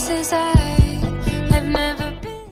places I have never